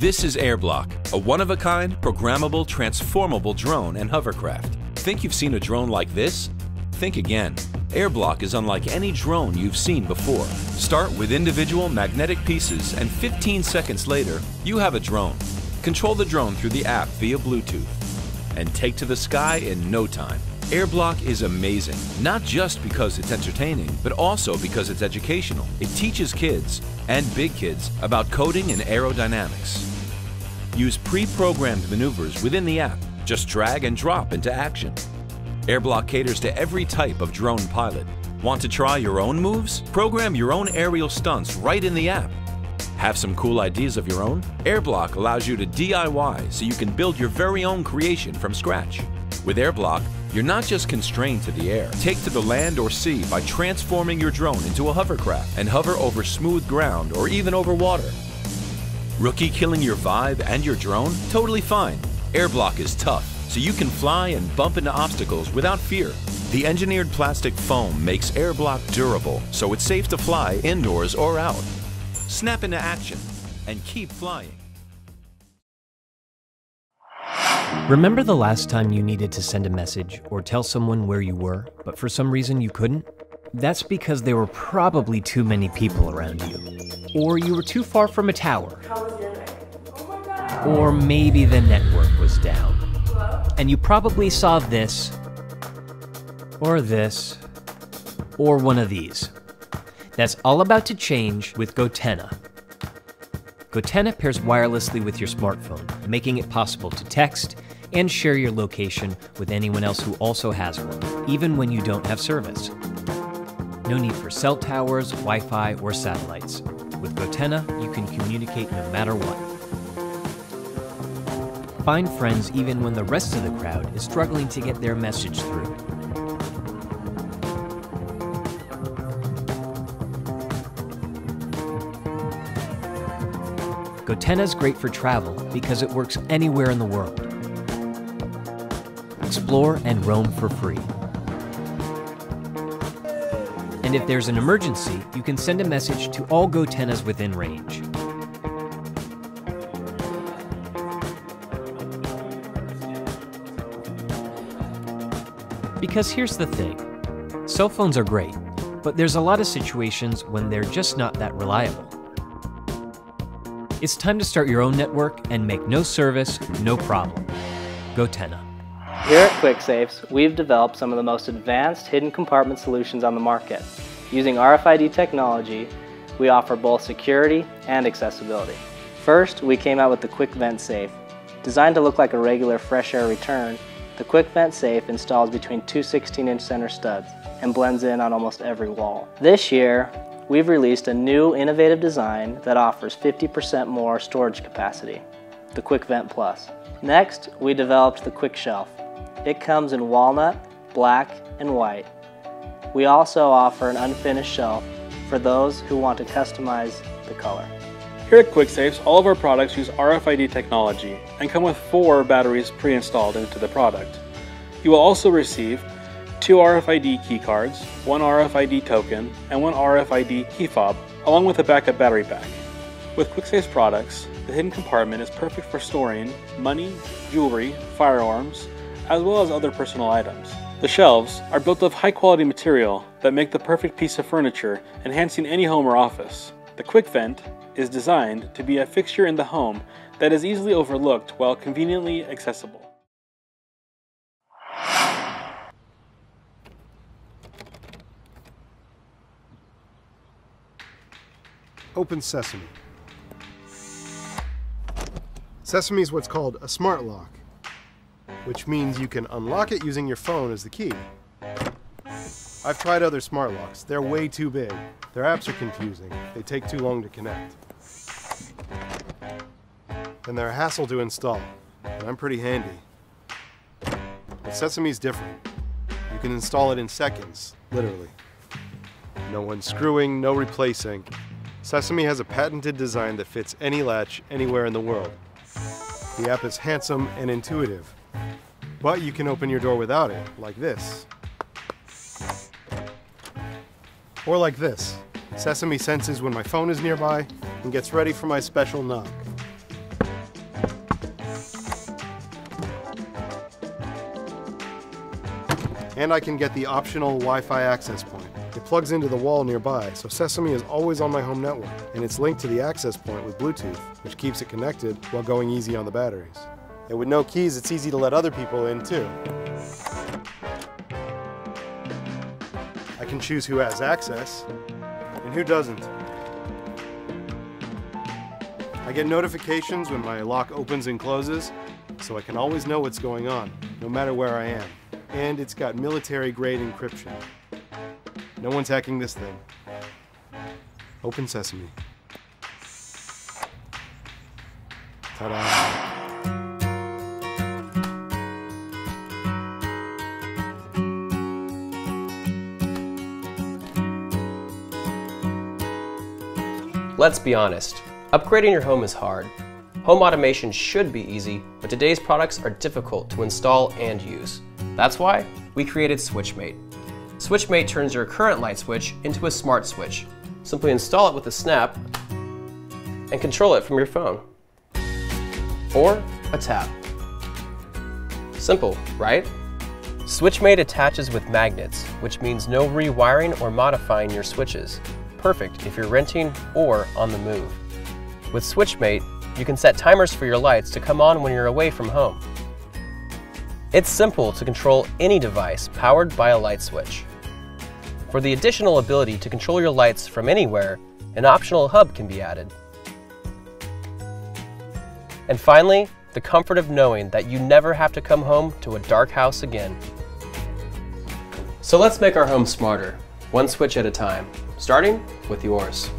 This is Airblock, a one-of-a-kind, programmable, transformable drone and hovercraft. Think you've seen a drone like this? Think again. Airblock is unlike any drone you've seen before. Start with individual magnetic pieces and 15 seconds later, you have a drone. Control the drone through the app via Bluetooth and take to the sky in no time. Airblock is amazing, not just because it's entertaining, but also because it's educational. It teaches kids, and big kids, about coding and aerodynamics. Use pre-programmed maneuvers within the app. Just drag and drop into action. Airblock caters to every type of drone pilot. Want to try your own moves? Program your own aerial stunts right in the app. Have some cool ideas of your own? Airblock allows you to DIY so you can build your very own creation from scratch. With Airblock, you're not just constrained to the air. Take to the land or sea by transforming your drone into a hovercraft and hover over smooth ground or even over water. Rookie killing your vibe and your drone? Totally fine. Airblock is tough, so you can fly and bump into obstacles without fear. The engineered plastic foam makes Airblock durable, so it's safe to fly indoors or out. Snap into action and keep flying. Remember the last time you needed to send a message or tell someone where you were, but for some reason you couldn't? That's because there were probably too many people around you. Or you were too far from a tower. Or maybe the network was down. And you probably saw this, or this, or one of these. That's all about to change with Gotenna. Gotenna pairs wirelessly with your smartphone, making it possible to text, and share your location with anyone else who also has one, even when you don't have service. No need for cell towers, Wi Fi, or satellites. With Gotenna, you can communicate no matter what. Find friends even when the rest of the crowd is struggling to get their message through. Gotenna is great for travel because it works anywhere in the world explore and roam for free. And if there's an emergency, you can send a message to all Gotennas within range. Because here's the thing cell phones are great, but there's a lot of situations when they're just not that reliable. It's time to start your own network and make no service, no problem. Gotenna. Here at QuickSafes, we've developed some of the most advanced hidden compartment solutions on the market. Using RFID technology, we offer both security and accessibility. First, we came out with the Quick Vent Safe. Designed to look like a regular fresh air return, the Quick Vent Safe installs between two 16-inch center studs and blends in on almost every wall. This year, we've released a new innovative design that offers 50% more storage capacity, the Quick Vent Plus. Next, we developed the Quick Shelf. It comes in walnut, black, and white. We also offer an unfinished shelf for those who want to customize the color. Here at QuickSafes, all of our products use RFID technology and come with four batteries pre-installed into the product. You will also receive two RFID key cards, one RFID token, and one RFID key fob, along with a backup battery pack. With QuickSafe's products, the hidden compartment is perfect for storing money, jewelry, firearms, as well as other personal items. The shelves are built of high quality material that make the perfect piece of furniture, enhancing any home or office. The quick vent is designed to be a fixture in the home that is easily overlooked while conveniently accessible. Open Sesame. Sesame is what's called a smart lock which means you can unlock it using your phone as the key. I've tried other smart locks. They're way too big. Their apps are confusing. They take too long to connect. And they're a hassle to install. And I'm pretty handy. But Sesame's different. You can install it in seconds, literally. No unscrewing, no replacing. Sesame has a patented design that fits any latch anywhere in the world. The app is handsome and intuitive, but you can open your door without it, like this. Or like this. Sesame senses when my phone is nearby and gets ready for my special knock. And I can get the optional Wi-Fi access point. It plugs into the wall nearby, so Sesame is always on my home network, and it's linked to the access point with Bluetooth, which keeps it connected while going easy on the batteries. And with no keys, it's easy to let other people in too. I can choose who has access and who doesn't. I get notifications when my lock opens and closes, so I can always know what's going on, no matter where I am. And it's got military grade encryption. No one's hacking this thing. Open sesame. Ta-da! Let's be honest, upgrading your home is hard. Home automation should be easy, but today's products are difficult to install and use. That's why we created SwitchMate. SwitchMate turns your current light switch into a smart switch. Simply install it with a snap and control it from your phone. Or a tap. Simple, right? SwitchMate attaches with magnets, which means no rewiring or modifying your switches. Perfect if you're renting or on the move. With SwitchMate, you can set timers for your lights to come on when you're away from home. It's simple to control any device powered by a light switch. For the additional ability to control your lights from anywhere, an optional hub can be added. And finally, the comfort of knowing that you never have to come home to a dark house again. So let's make our home smarter, one switch at a time, starting with yours.